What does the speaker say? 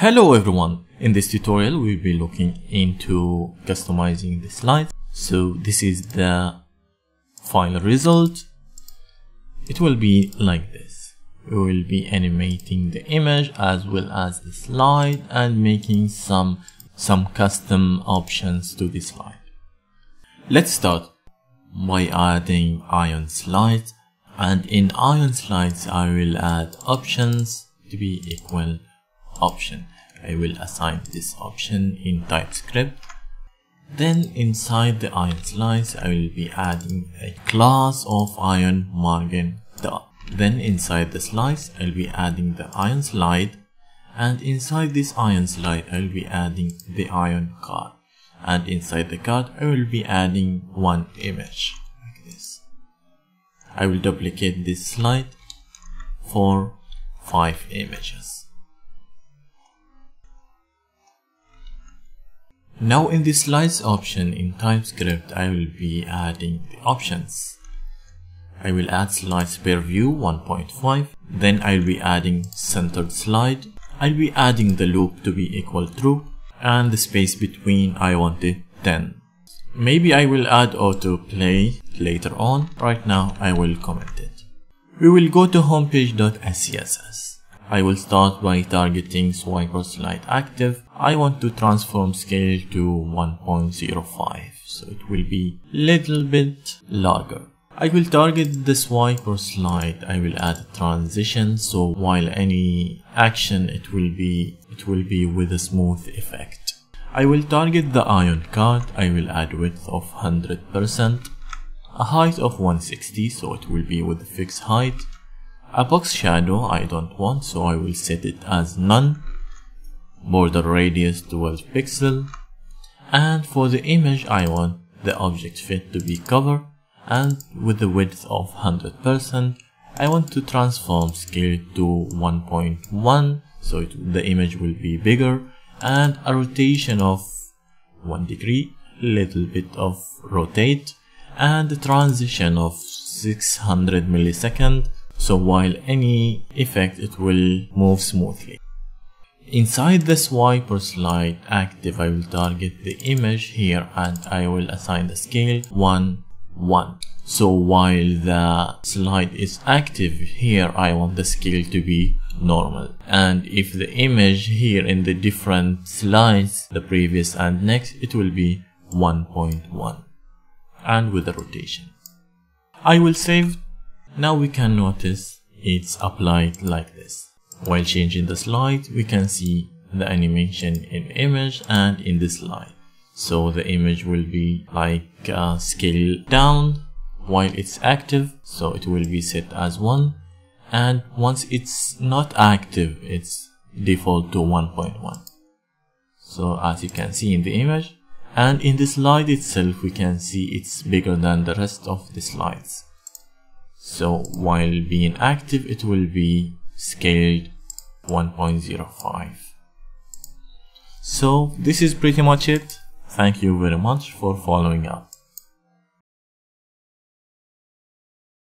Hello everyone, in this tutorial we'll be looking into customizing the slides. So this is the final result. It will be like this. We will be animating the image as well as the slide and making some some custom options to the slide. Let's start by adding ion slides and in ion slides I will add options to be equal option. I will assign this option in TypeScript. Then inside the ion slides, I will be adding a class of ion margin dot. Then inside the slice, I'll be adding the ion slide. And inside this ion slide, I'll be adding the ion card. And inside the card, I will be adding one image like this. I will duplicate this slide for five images. Now in the slides option in TypeScript, I will be adding the options. I will add slides per view 1.5. Then I'll be adding centered slide. I'll be adding the loop to be equal true and the space between I want it 10. Maybe I will add autoplay later on. Right now I will comment it. We will go to homepage.scss. I will start by targeting swiper slide active. I want to transform scale to 1.05 so it will be little bit larger. I will target the swiper slide. I will add a transition so while any action it will be it will be with a smooth effect. I will target the ion card. I will add width of 100%, a height of 160 so it will be with a fixed height a box shadow I don't want so I will set it as none. Border radius 12 pixel. And for the image I want the object fit to be cover and with the width of 100% I want to transform scale to 1.1 so it, the image will be bigger and a rotation of 1 degree little bit of rotate and transition of 600 millisecond so while any effect it will move smoothly. Inside the swiper slide active I will target the image here and I will assign the scale 1 1. So while the slide is active here I want the scale to be normal and if the image here in the different slides the previous and next it will be 1.1 and with the rotation. I will save now we can notice it's applied like this. While changing the slide, we can see the animation in image and in the slide. So the image will be like uh, scale down while it's active. So it will be set as 1. And once it's not active, it's default to 1.1. So as you can see in the image, and in the slide itself, we can see it's bigger than the rest of the slides. So while being active, it will be scaled 1.05. So this is pretty much it. Thank you very much for following up.